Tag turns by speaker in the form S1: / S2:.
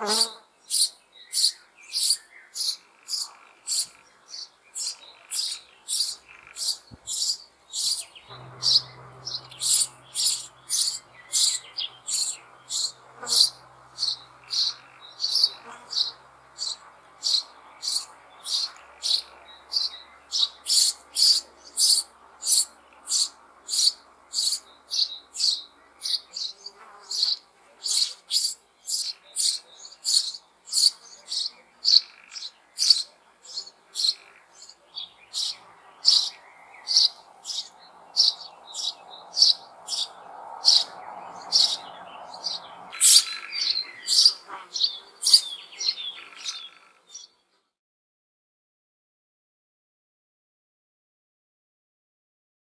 S1: Mm-hmm.